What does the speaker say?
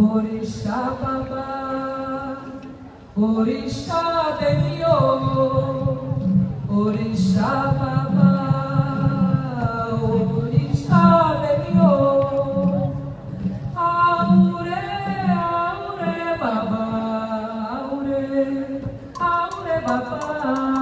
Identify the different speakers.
Speaker 1: Orixá babá, orixá demiô, orixá babá, orixá demiô. Aure, aure babá, aure, aure babá.